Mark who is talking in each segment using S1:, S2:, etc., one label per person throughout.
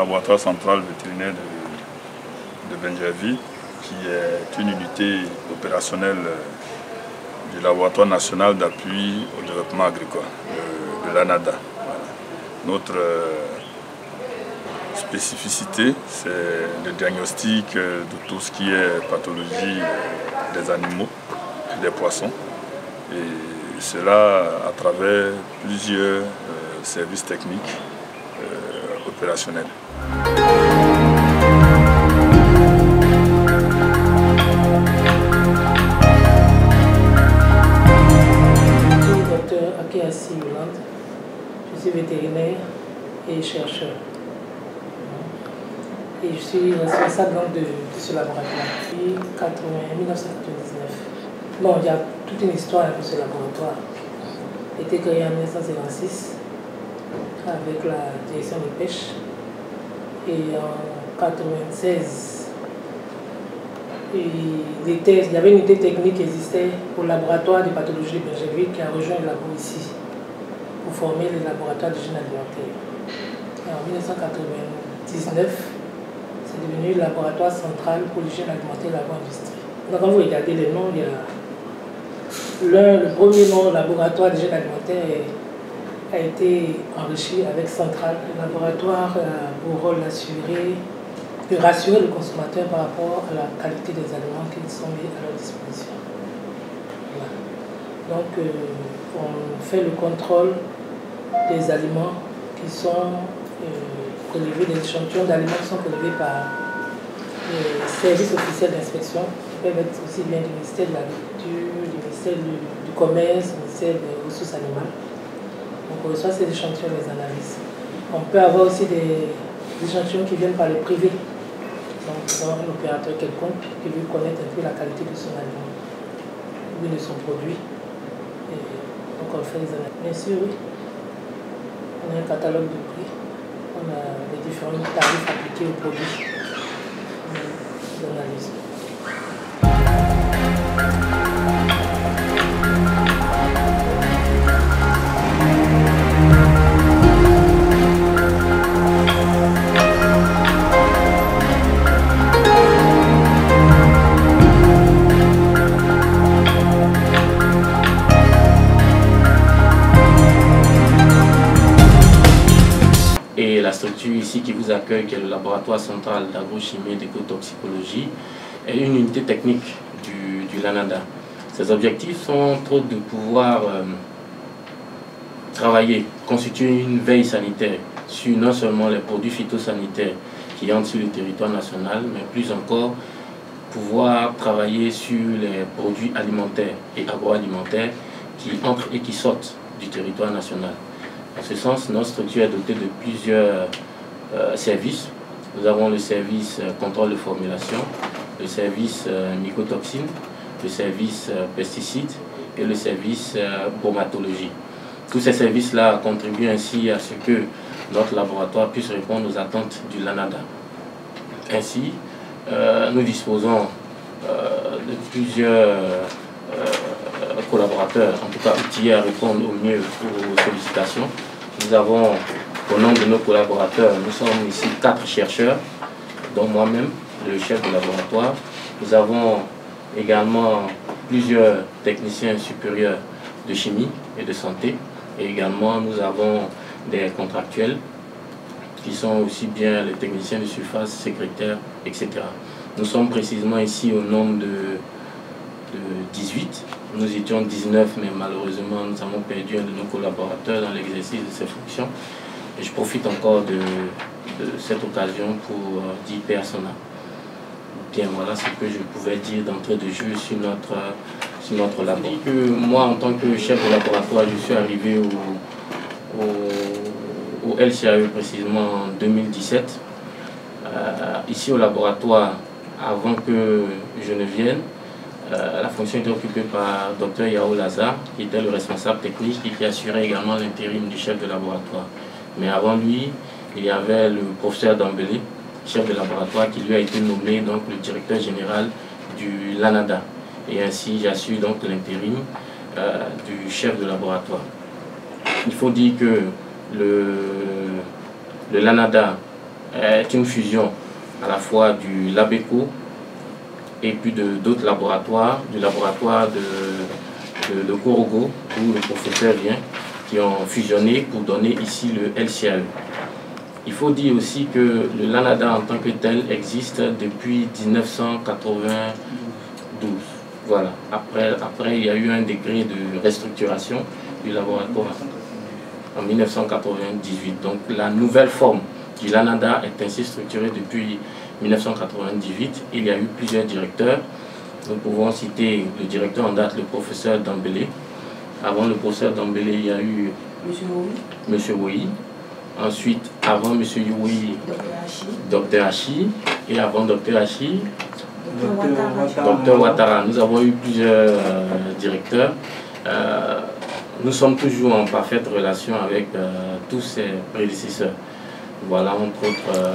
S1: laboratoire central vétérinaire de, de Benjerville, qui est une unité opérationnelle du laboratoire national d'appui au développement agricole, de, l'ANADA. Notre spécificité, c'est le diagnostic de tout ce qui est pathologie des animaux et des poissons. Et cela à travers plusieurs services techniques opérationnels.
S2: Je suis vétérinaire et chercheur. Et je suis responsable de, ce laboratoire depuis 1999. Bon, il y a toute une histoire avec ce laboratoire. Il a été créé en 1956 avec la direction des pêches. Et en 1996, il y avait une unité technique qui existait au laboratoire de pathologie de Bergerville qui a rejoint le labo ici pour former le laboratoire de génie alimentaire. en 1999, c'est devenu le laboratoire central pour l'hygiène alimentaire et l'agro-industrie. Donc quand vous regardez les noms, il y a le premier nom laboratoire de alimentaire a été enrichi avec Central. Le laboratoire a pour rôle d'assurer, de rassurer le consommateur par rapport à la qualité des aliments qui sont mis à leur disposition. Donc euh, on fait le contrôle des aliments qui sont euh, prélevés, des échantillons d'aliments qui sont prélevés par les services officiels d'inspection, qui peuvent être aussi bien du ministère de l'Agriculture, du ministère du, Commerce, du ministère des Ressources animales. On reçoit ces échantillons, les analyses. On peut avoir aussi des, échantillons qui viennent par le privé. Donc, un opérateur quelconque qui veut connaître un peu la qualité de son aliment ou de son produit. donc on fait les analyses. Bien sûr, oui. On a un catalogue de prix. On a les différents tarifs appliqués aux produits d'analyse.
S3: Qui vous accueille, qui est le laboratoire central d'agrochimie et d'écotoxicologie, est une unité technique du, du, LANADA. Ses objectifs sont trop de pouvoir euh, travailler, constituer une veille sanitaire sur non seulement les produits phytosanitaires qui entrent sur le territoire national, mais plus encore pouvoir travailler sur les produits alimentaires et agroalimentaires qui entrent et qui sortent du territoire national. En ce sens, notre structure est dotée de plusieurs services. Nous avons le service euh, contrôle de formulation, le service euh, mycotoxine, le service pesticides et le service bromatologie. Tous ces services-là contribuent ainsi à ce que notre laboratoire puisse répondre aux attentes du LANADA. Ainsi, nous disposons de plusieurs collaborateurs, en tout cas outillés à répondre au mieux aux sollicitations. Nous avons, au nom de nos collaborateurs, nous sommes ici quatre chercheurs, dont moi-même, le chef de laboratoire. Nous avons également plusieurs techniciens supérieurs de chimie et de santé. Et également, nous avons des contractuels qui sont aussi bien les techniciens de surface, secrétaires, etc. Nous sommes précisément ici au nombre de, de 18 nous étions 19, mais malheureusement, nous avons perdu un de nos collaborateurs dans l'exercice de ses fonctions. Et je profite encore de, cette occasion pour euh, dire personnel. Bien, voilà ce que je pouvais dire d'entrée de jeu sur notre, sur notre. Que moi, en tant que chef de laboratoire, je suis arrivé au, au, LCAE précisément en 2017. Euh, ici au laboratoire, avant que je ne vienne, euh, la fonction était occupée par Dr Yao Lazar, qui était le responsable technique et qui assurait également l'intérim du chef de laboratoire. Mais avant lui, il y avait le professeur Dambélé, chef de laboratoire, qui lui a été nommé donc le directeur général du LANADA. Et ainsi, j'assure donc l'intérim euh, du chef de laboratoire. Il faut dire que le, le LANADA est une fusion à la fois du LABECO et puis d'autres laboratoires, du laboratoire de, de, de Korogo, où le professeur vient, qui ont fusionné pour donner ici le LCAE. Il faut dire aussi que le LANADA en tant que tel existe depuis 1992. Voilà. Après, après, il y a eu un décret de restructuration du laboratoire en 1998. Donc la nouvelle forme du LANADA est ainsi structurée depuis 1998. Il y a eu plusieurs directeurs. Nous pouvons citer le directeur en date, le professeur Dambélé. Avant le professeur Dambélé, il y a eu Monsieur Woyi. Ensuite, avant M. Youi, Dr Hachi. Et avant Dr Hachi, Dr Ouattara. Nous avons eu plusieurs euh, directeurs. Euh, nous sommes toujours en parfaite relation avec euh, tous ces prédécesseurs. Voilà, entre autres.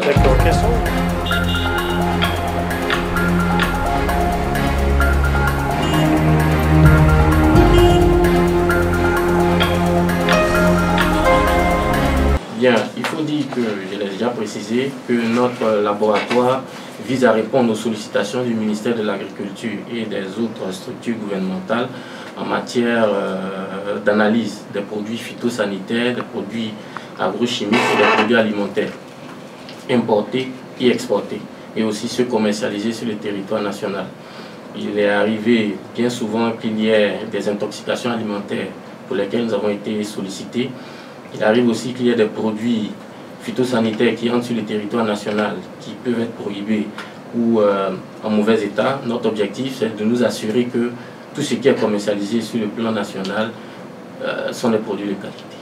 S3: Il faut dire que, je l'ai déjà précisé, que notre laboratoire vise à répondre aux sollicitations du ministère de l'Agriculture et des autres structures gouvernementales en matière euh, d'analyse des produits phytosanitaires, des produits agrochimiques et des produits alimentaires importés et exportés, et aussi ceux commercialisés sur le territoire national. Il est arrivé bien souvent qu'il y ait des intoxications alimentaires pour lesquelles nous avons été sollicités. Il arrive aussi qu'il y ait des produits phytosanitaires qui entrent sur le territoire national, qui peuvent être prohibés ou euh, en mauvais état. Notre objectif, c'est de nous assurer que tout ce qui est commercialisé sur le plan national euh, sont des produits de qualité.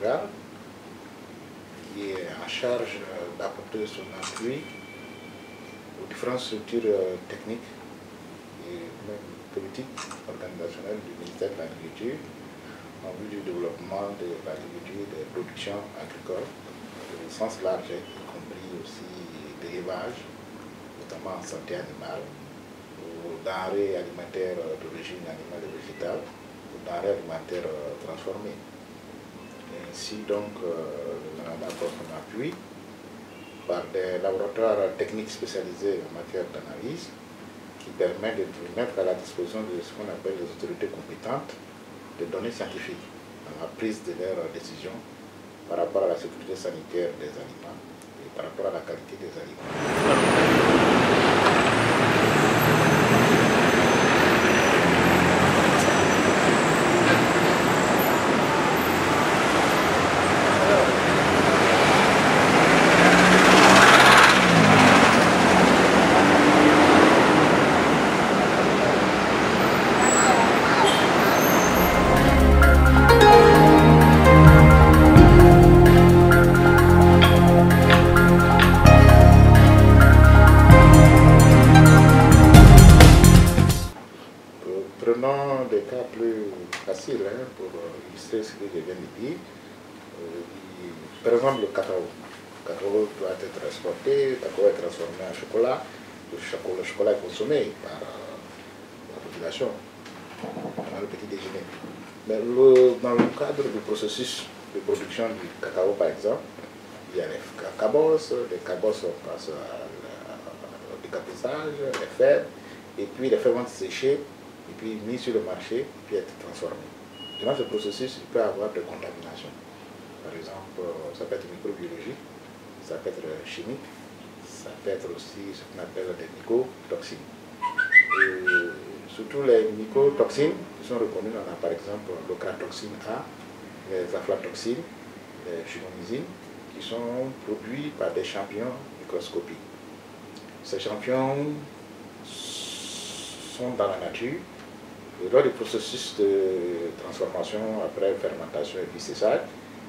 S4: Qui est en charge euh, d'apporter son appui aux différentes structures euh, techniques et même politiques, organisationnelles du ministère de l'Agriculture en vue du développement de l'agriculture et des productions agricoles, au sens large, y compris aussi d'élevage, notamment en santé animale, aux denrées alimentaires d'origine animale et végétale, aux denrées alimentaires euh, transformées. Ainsi donc, euh, le Canada apporte son appui par des laboratoires techniques spécialisés en matière d'analyse qui permet de mettre à la disposition de ce qu'on appelle les autorités compétentes des données scientifiques dans la prise de leurs décisions par rapport à la sécurité sanitaire des aliments et par rapport à la qualité des aliments. Prenons des cas plus faciles hein, pour euh, illustrer ce que je viens de dire. Euh, par exemple, le cacao. Le cacao doit être exporté, le cacao est transformé en chocolat. Le chocolat, est consommé par euh, la population pendant le petit déjeuner. Mais dans le cadre du processus de production du cacao, par exemple, il y a les cabosses, les cabosses on passe à la- au décapissage, les fèves, et puis les fèves vont séchées, et puis mises sur le marché, puis être transformées. Durant ce processus, il peut y avoir des contaminations. Par exemple, euh, ça peut être microbiologique, ça peut être chimique, ça peut être aussi ce qu'on appelle des mycotoxines. Et surtout les mycotoxines qui sont reconnues, on a par exemple l'ocratoxine A, les aflatoxines, les chinomysines, qui sont produits par des champignons microscopiques. Ces champions sont dans la nature. Lors du processus de transformation après fermentation et ça,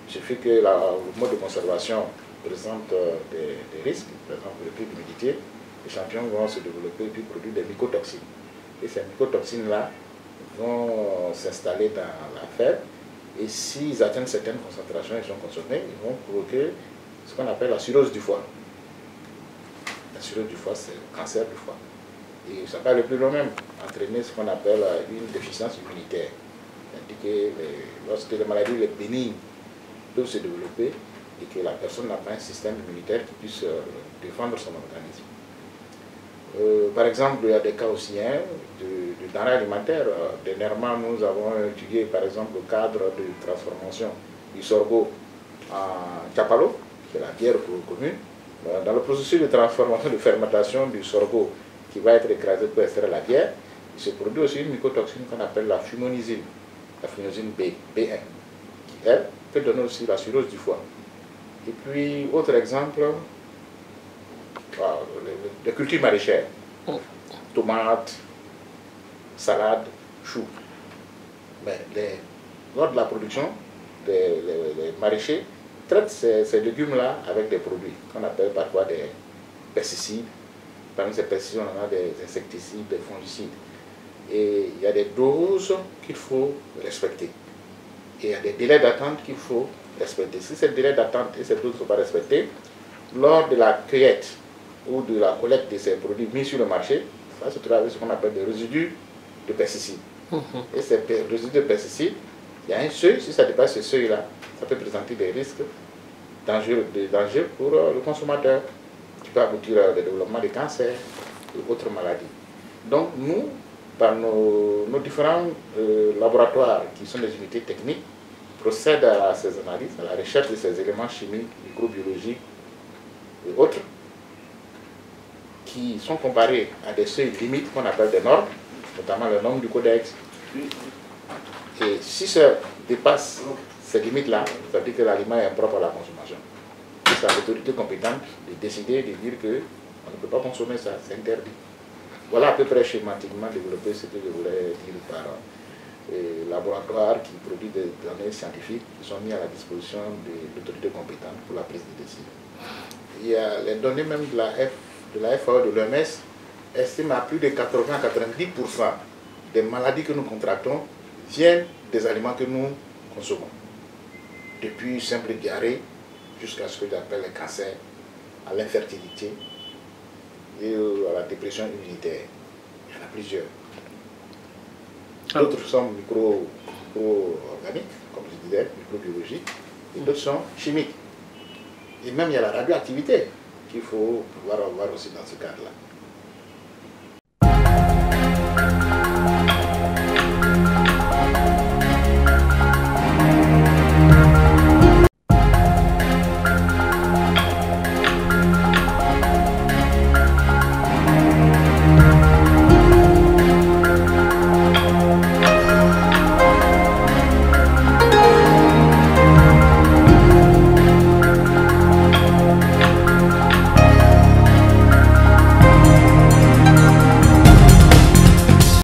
S4: il suffit que la, le mode de conservation présente euh, des, risques, par exemple le pic d'humidité, les champions vont se développer et puis produire des mycotoxines. Et ces mycotoxines-là vont s'installer dans la fève et s'ils atteignent certaines concentrations et sont consommés, ils vont provoquer ce qu'on appelle la cirrhose du foie. La cirrhose du foie, c'est le cancer du foie. Et ça va le plus loin même, entraîner ce qu'on appelle une déficience immunitaire. C'est-à-dire que lorsque les maladies les bénignes peuvent se développer et que la personne n'a pas un système immunitaire qui puisse euh, défendre son organisme. Euh, par exemple, il y a des cas aussi hein, de, de denrées alimentaires. Euh, dernièrement, nous avons étudié par exemple le cadre de transformation du sorgho en chapalo, qui est la bière commune. Euh, Dans le processus de transformation, de fermentation du sorgho qui va être écrasé pour extraire la bière, il se produit aussi une mycotoxine qu'on appelle la fumonisine, la fumonisine B, B1, qui elle peut donner aussi la cirrhose du foie. Et puis, autre exemple, waaw, les, les cultures maraîchères, tomates, salades, choux. Mais les- lors de la production, les, les- les maraîchers traitent ces, ces légumes-là avec des produits qu'on appelle parfois des pesticides. Parmi ces pesticides, on a des insecticides, des fongicides. Et il y a des doses qu'il faut respecter. Et il y a des délais d'attente qu'il faut respecter. Si ces délais d'attente et ces doses ne sont pas respectés, lors de la cueillette ou de la collecte de ces produits mis sur le marché, ça se trouve ce qu'on appelle des résidus de pesticides. Et ces résidus de pesticides, il y a un seuil, si ça dépasse ce seuil-là, ça peut présenter des risques dangereux, des dangers pour euh, le consommateur, qui peut aboutir au développement de cancers et autres maladies. Donc nous, par nos, différents euh, laboratoires qui sont des unités techniques, procèdent à ces analyses, à la recherche de ces éléments chimiques, microbiologiques et autres, qui sont comparés à des seuils limites qu'on appelle des normes, notamment les normes du codex. Et si ça dépasse ces limites-là, ça veut dire que l'aliment est impropre à la consommation. À l'autorité compétente de décider, de dire que on ne peut pas consommer ça, c'est interdit. Voilà à peu près schématiquement développé ce que je voulais dire par euh, laboratoire qui produit des données scientifiques qui sont mis à la disposition de l'autorité compétente pour la prise de décision. Il y a les données même de la, F, de la FAO, de l'OMS, estiment à plus de 80 à 90% des maladies que nous contractons viennent des aliments que nous consommons. Depuis simple diarrhée jusqu'à ce que j'appelle les cancers, à l'infertilité et euh, à la dépression immunitaire. Il y en a plusieurs. D'autres sont micro- micro-organiques, comme je disais, microbiologiques, et d'autres sont chimiques. Et même il y a la radioactivité qu'il faut pouvoir avoir aussi dans ce cadre-là.